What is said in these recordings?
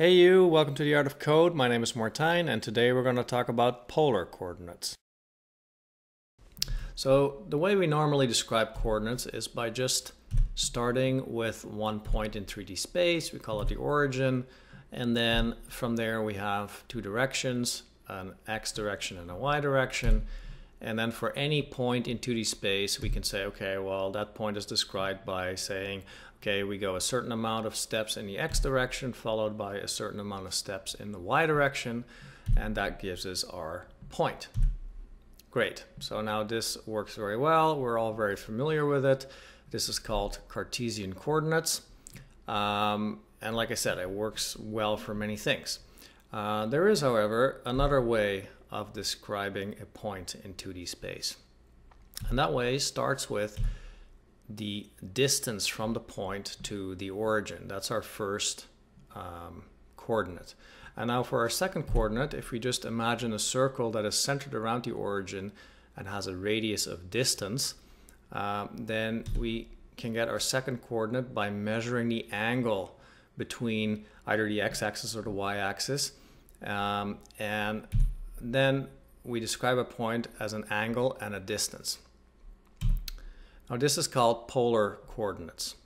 Hey you, welcome to the Art of Code. My name is Martijn and today we're going to talk about polar coordinates. So the way we normally describe coordinates is by just starting with one point in 3D space, we call it the origin, and then from there we have two directions, an x direction and a y direction, and then for any point in 2D space, we can say, okay, well, that point is described by saying, okay, we go a certain amount of steps in the x direction, followed by a certain amount of steps in the y direction, and that gives us our point. Great. So now this works very well. We're all very familiar with it. This is called Cartesian coordinates. Um, and like I said, it works well for many things. Uh, there is, however, another way of describing a point in 2D space. And that way starts with the distance from the point to the origin. That's our first um, coordinate. And now for our second coordinate, if we just imagine a circle that is centered around the origin and has a radius of distance, um, then we can get our second coordinate by measuring the angle between either the x-axis or the y-axis. Um, and then we describe a point as an angle and a distance. Now this is called polar coordinates.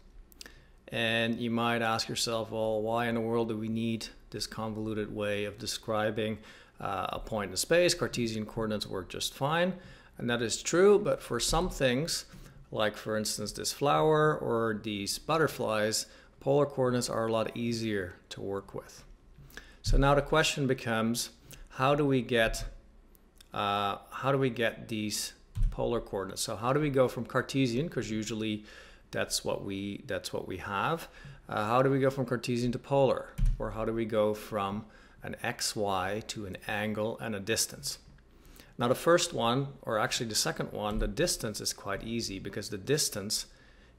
And you might ask yourself, well, why in the world do we need this convoluted way of describing uh, a point in space? Cartesian coordinates work just fine. And that is true, but for some things, like for instance this flower or these butterflies, polar coordinates are a lot easier to work with. So now the question becomes, how do we get uh, how do we get these polar coordinates? So how do we go from Cartesian, because usually that's what we that's what we have. Uh, how do we go from Cartesian to polar? Or how do we go from an xy to an angle and a distance? Now the first one, or actually the second one, the distance is quite easy because the distance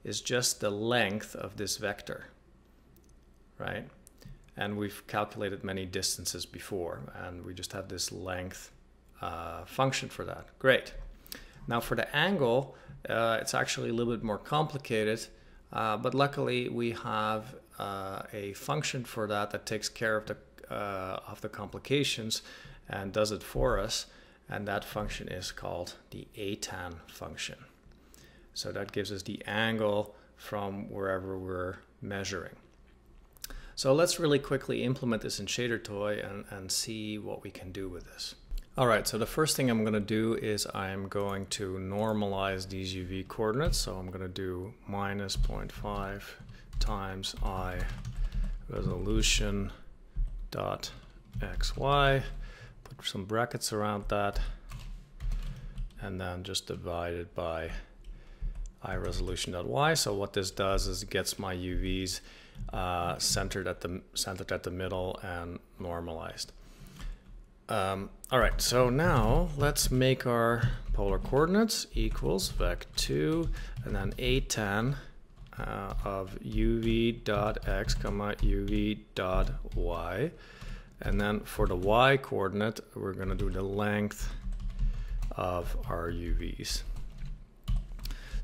is just the length of this vector, right? And we've calculated many distances before, and we just have this length uh, function for that. Great. Now for the angle, uh, it's actually a little bit more complicated, uh, but luckily we have uh, a function for that that takes care of the, uh, of the complications and does it for us. And that function is called the atan function. So that gives us the angle from wherever we're measuring. So let's really quickly implement this in ShaderToy and, and see what we can do with this. All right, so the first thing I'm going to do is I'm going to normalize these UV coordinates. So I'm going to do minus 0.5 times i resolution dot xy, put some brackets around that, and then just divide it by i resolution dot y. So what this does is it gets my UVs uh, centered at the centered at the middle and normalized. Um, all right, so now let's make our polar coordinates equals vec2 and then atan uh, of uv dot x comma uv dot y. And then for the y coordinate, we're going to do the length of our UVs.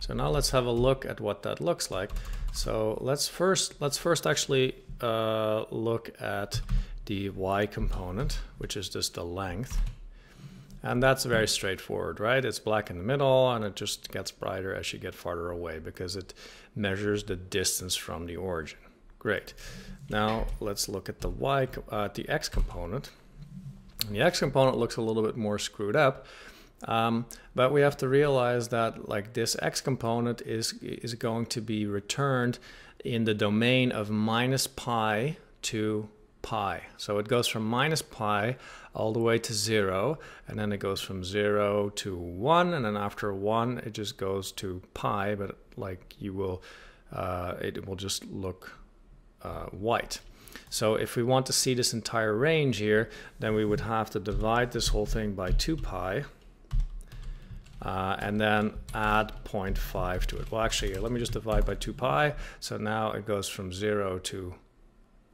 So now let's have a look at what that looks like. So let's first let's first actually uh, look at the y component, which is just the length. And that's very straightforward, right? It's black in the middle and it just gets brighter as you get farther away because it measures the distance from the origin. Great. Now let's look at the y, uh, the x component. And the x component looks a little bit more screwed up um, but we have to realize that like this x component is is going to be returned in the domain of minus pi to pi. So it goes from minus pi all the way to zero, and then it goes from zero to one, and then after one, it just goes to pi, but like you will, uh, it will just look uh, white. So if we want to see this entire range here, then we would have to divide this whole thing by 2 pi, uh, and then add 0.5 to it. Well, actually, let me just divide by 2 pi. So now it goes from 0 to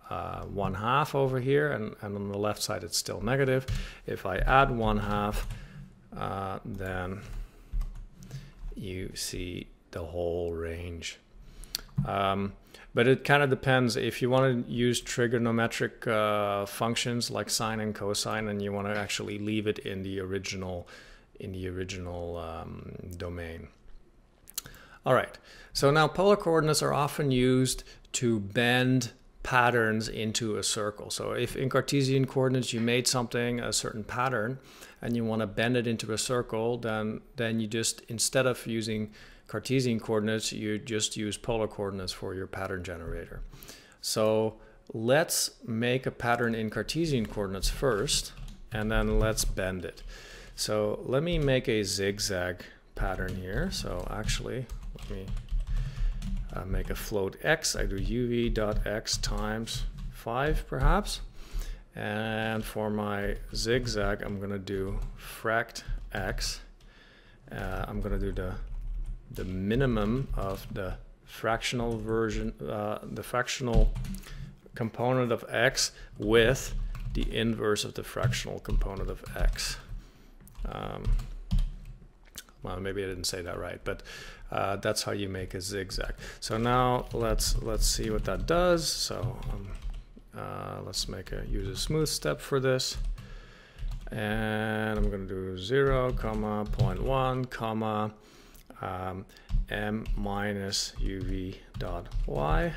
uh, 1 half over here, and, and on the left side it's still negative. If I add 1 half, uh, then you see the whole range. Um, but it kind of depends if you want to use trigonometric uh, functions like sine and cosine and you want to actually leave it in the original in the original um, domain all right so now polar coordinates are often used to bend patterns into a circle so if in cartesian coordinates you made something a certain pattern and you want to bend it into a circle then then you just instead of using Cartesian coordinates, you just use polar coordinates for your pattern generator. So let's make a pattern in Cartesian coordinates first, and then let's bend it. So let me make a zigzag pattern here. So actually, let me uh, make a float x. I do uv dot x times 5 perhaps. And for my zigzag, I'm going to do fract x. Uh, I'm going to do the the minimum of the fractional version, uh, the fractional component of x with the inverse of the fractional component of x. Um, well, maybe I didn't say that right, but uh, that's how you make a zigzag. So now let's let's see what that does. So um, uh, let's make a use a smooth step for this, and I'm going to do zero comma point one comma um, m minus uv dot y.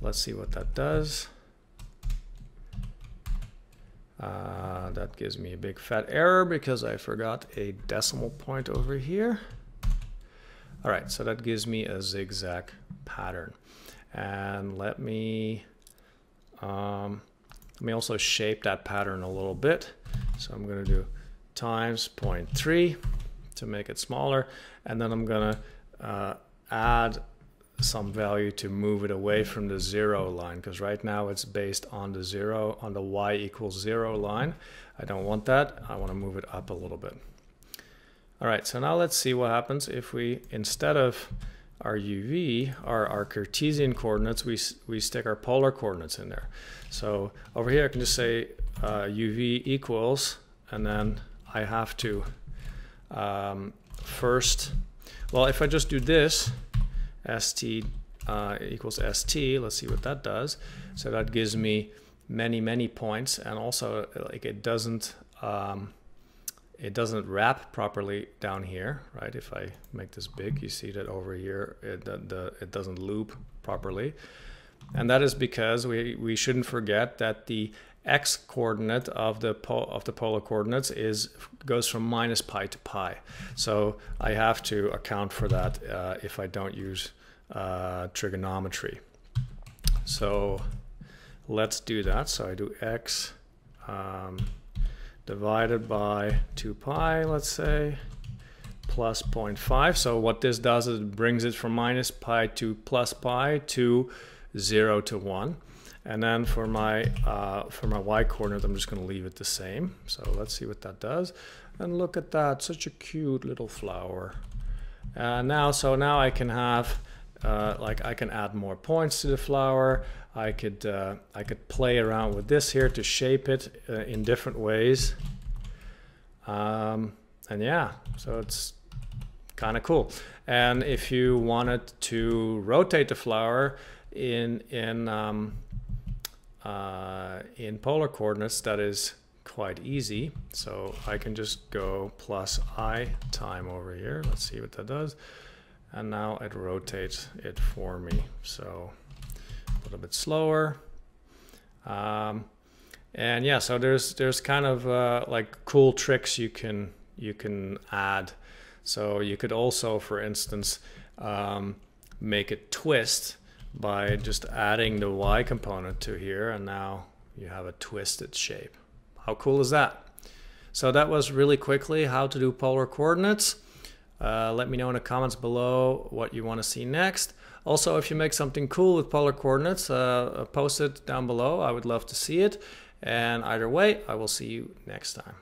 Let's see what that does. Uh, that gives me a big fat error because I forgot a decimal point over here. All right, so that gives me a zigzag pattern. And let me, um, let me also shape that pattern a little bit. So I'm gonna do times 0.3 to make it smaller. And then I'm gonna uh, add some value to move it away from the zero line because right now it's based on the zero on the y equals zero line. I don't want that. I want to move it up a little bit. All right, so now let's see what happens if we, instead of our UV, our, our Cartesian coordinates, we, we stick our polar coordinates in there. So over here I can just say uh, UV equals, and then I have to um, first, well, if I just do this, st uh, equals st, let's see what that does. So that gives me many, many points, and also like it doesn't, um, it doesn't wrap properly down here, right? If I make this big, you see that over here, it, the, the, it doesn't loop properly. And that is because we, we shouldn't forget that the x coordinate of the of the polar coordinates is goes from minus pi to pi. So I have to account for that uh, if I don't use uh, trigonometry. So let's do that. So I do x um, divided by 2 pi, let's say, plus 0.5. So what this does is it brings it from minus pi to plus pi to 0 to 1. And then for my, uh, for my y coordinate, I'm just going to leave it the same. So let's see what that does. And look at that, such a cute little flower. Uh, now, so now I can have, uh, like I can add more points to the flower. I could, uh, I could play around with this here to shape it uh, in different ways. Um, and yeah, so it's kind of cool. And if you wanted to rotate the flower in, in, um, uh, in polar coordinates, that is quite easy. So I can just go plus i time over here. Let's see what that does. And now it rotates it for me. So a little bit slower. Um, and yeah, so there's there's kind of uh, like cool tricks you can you can add. So you could also, for instance, um, make it twist by just adding the y component to here and now you have a twisted shape. How cool is that? So that was really quickly how to do polar coordinates. Uh, let me know in the comments below what you want to see next. Also, if you make something cool with polar coordinates, uh, post it down below. I would love to see it. And either way, I will see you next time.